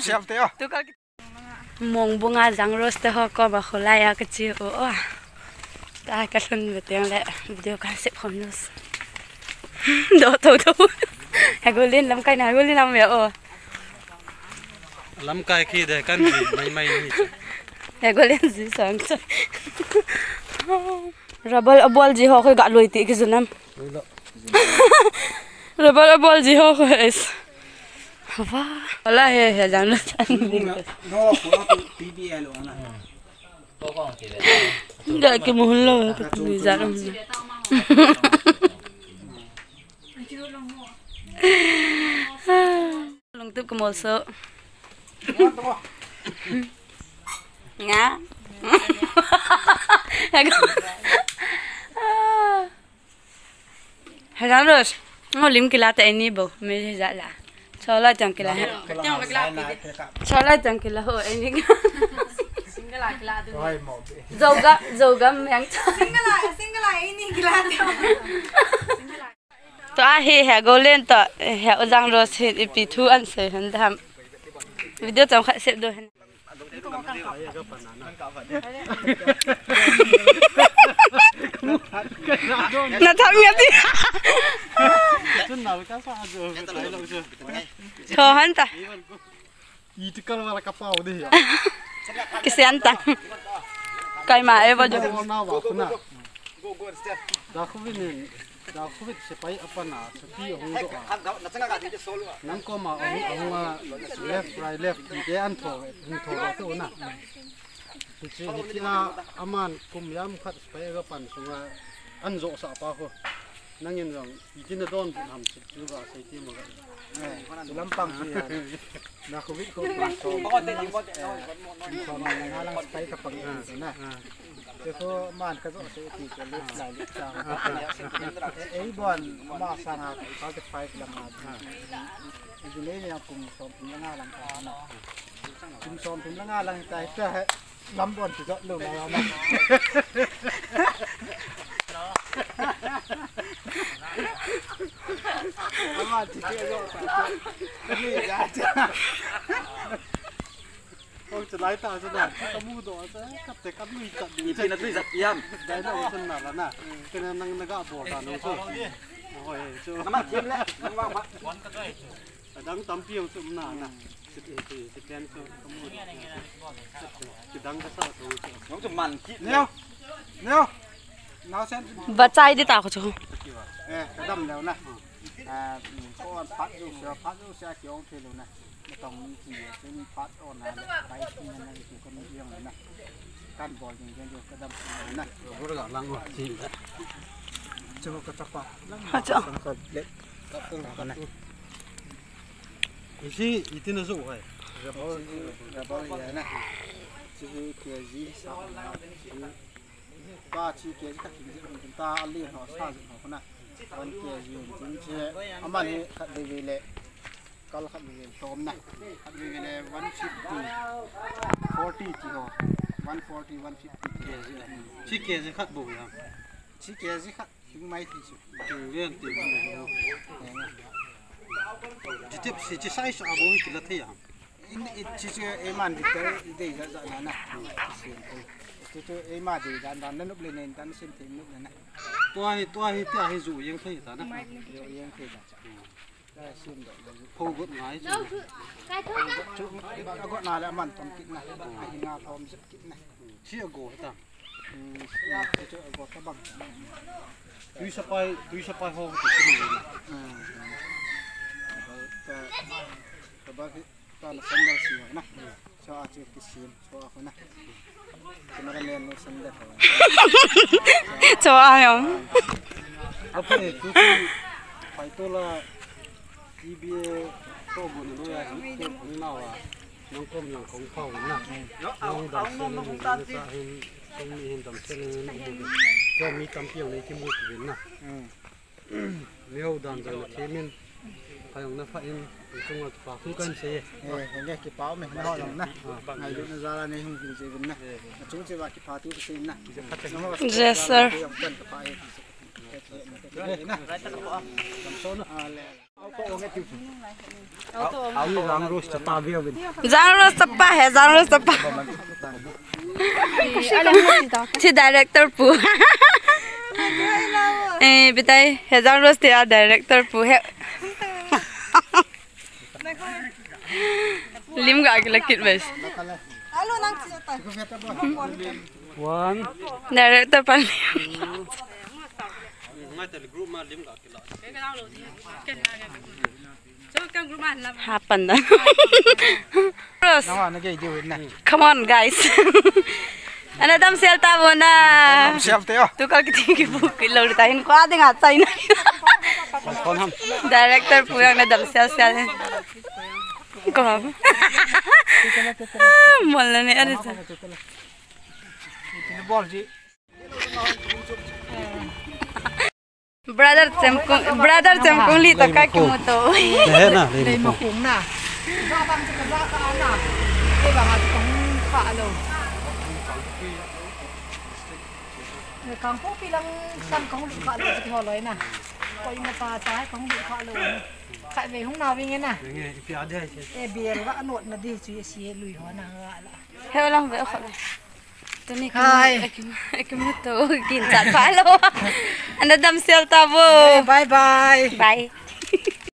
siam te yo tu kal mong bunga jang ros te ho ko ba kholai ya ka chi o o ta ka thun be teng le video kan se khom nos do to to ha go lên lam kai na go lên lam me o lắm cái khi để căn gì? May may như ha go lên gì sang sa rabal abol ji ho khoi ga loi ti ki zunam rabal abol ji ho khoi es wa wala he he jang no chan ding no ko pbl ona ga ke mohon lo ka tu jaram long tip ko mo so nga? Hang rồi, ngô lim kila ta ini bo, me ja la. Chola chang kila ha. Chola chang kila ho ini. rồi một Zoga, zoga yang. To a he ha go lên to ha jang ro se pi thu an se han dham. Video chang khat sep do han. Na tham ya Cho han ta. y tức cái là cái bao đi Ki sen ta. Kai ma e ba jo. Kalau nak buat kena. Dah aku ini, dah aku ini sepai apa nak, sepi orang tu. Nang kau mah orang orang left right left dia anto, anto tu na. Jadi kita aman kum yam kat sepai ke pan sunga anjo sa apa ko. Nang yang yang itu na don ham juga saya timu. lampang siya na covid ko so ko te ni ko te so na nga lang spy ka pag na. So man ka so sa ti ka. Lit la lit sa eh bon ma sa nga ka ka spy lang na Dili niya kung som tum nga lang ka na. Kung som tum nga lang tayo ka lambon si so lu na na Ama chỉ phải đi ra chứ. Ông chỉ lái tao cho nào, tao mua đồ sẽ cắt để cắt nuôi cắt đi. Ipin na tuloy sa iyam. Dahil na usan na na. Kaya nang nag-abo ka no so. Okay, so Naman, kim le. Nang wang ma. dang tampiang so na na. Si si si pen so kamu. Si dang ka sa so. Nung tuman, ki. Neo. Neo. Nó sẽ Ba chai đi ta ko cho. ê cái đầm đều này. À có phát du sữa phát du sẽ kiểu thế luôn này. Nó tổng chỉ trên phát ổn là cái cái này thì con riêng này này. Căn bò những cái điều cái đầm này. Ora ga lang wa. Si. Cho cái con này. Rồi rồi bao giờ này. Chỉ gì sao? Ba chi kia các hình chúng ta liên họ sa dựng họ con này. Con kia gì chính chế. Ama này khát đi về lệ. Kalau khát đi về tôm này. Khát đi về lệ 150. 40 chỉ họ. 140 150. chi ke gì khat bu ya. chi kia gì khát. Chúng may thì chứ. tiền rian ti. Ji tip si ji sai sa bo ki la the ya. In chỉ chứ em ăn thì cái đây ra ra là na. Chứ chứ em ăn thì đàn đàn nó núp lên nên đàn xem thêm núp lên này. Tua hi tua hi tia hi zu yang thei ta na. Rồi em thì là. Đây xem được. Phô gut ngai chu. Chú bạn có gọi là mặn tầm kỹ này, hay nga thom rất kỹ này. Si go ta. Ừ, cái chỗ gọi các bằng. Tui sa pai, tui sa pai ho ti si ni. Ừ. Cái cái bác ta là sân đầu xìu này. Cho à chưa cái xìu, cho à này. Cái mà lên nó sân đẹp rồi. Cho ai không? Ni tu tu pai to kom yang kong phau na. Nong dam sen ni sa hin kong ni hin dam sen ni ni. Ko mi tam piang ni ki mu na. Ừ. Leo dan na themin phayong na pha in kong wa pa khu kan se. Ê, cái nghe cái báo mình nó hỏi lòng nè. Ngày lúc nó ra là này không gì vấn nè. Chúng sẽ vào cái phá tiêu cái xin nè. Yes, sir. Cái ông cần cái phá ấy thì sẽ- cái chuyện này, cái chuyện này nè. He. Lim ga ke lakit bes. One. Director pan. Happen then. Ros. Nawa na gay diwin na. Come on, guys. ano dam sel ta mo na? Siap tayo. Tu kal kiting ki bu ki lo ta hin kwa ding at sai na. Kon ham. Director purang na dam sel sel. Mol na ni ari sa. Ini bol ji. Brother chamkung brother chamkung li to ka ki mo to. Đấy nè, đây đây là mà cái là hạt coi mà ta trái cũng bị phạ rồi chạy về hôm nào với nghe nè Nghe phía đây. e bia vã nộn là đi suy xí lùi hóa nè lại là He lang ve khol. To ni Hi. ki ki mo to kin chat pa lo. Ano dam sel ta bo. bye bye Bye.